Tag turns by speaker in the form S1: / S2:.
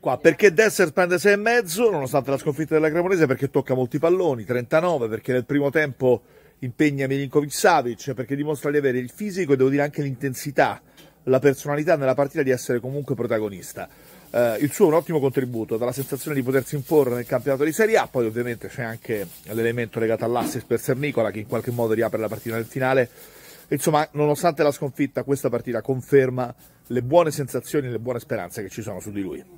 S1: Qua, perché Desser prende 6,5 nonostante la sconfitta della Cremonese perché tocca molti palloni, 39 perché nel primo tempo impegna Milinkovic Savic perché dimostra di avere il fisico e devo dire anche l'intensità, la personalità nella partita di essere comunque protagonista. Eh, il suo è un ottimo contributo, dalla sensazione di potersi imporre nel campionato di Serie A, poi ovviamente c'è anche l'elemento legato all'assist per Sernicola che in qualche modo riapre la partita nel finale. Insomma, nonostante la sconfitta, questa partita conferma le buone sensazioni e le buone speranze che ci sono su di lui.